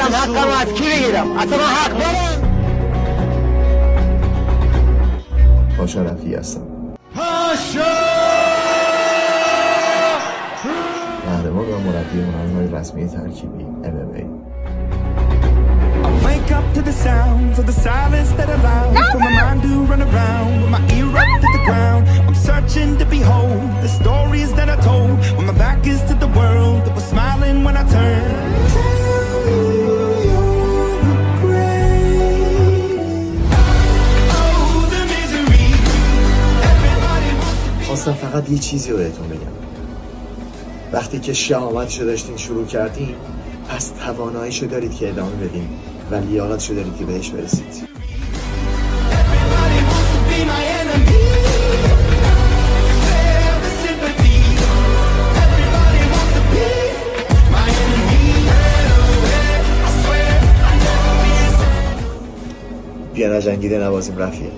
حقم از کی بگیرم؟ اصلا من حق دارم. پاشا رفی هستم قهرمان و مربی هنرهای رسمی ترکیبی MMA Wake خواستم فقط یه چیزی رو بهتون بگم. وقتی که شهامتشو داشتین شروع کردین پس تواناییشو دارید که ادامه بدین و لیاقتشو دارید که بهش برسید. بیا نجنگیده نوازیم رفیق.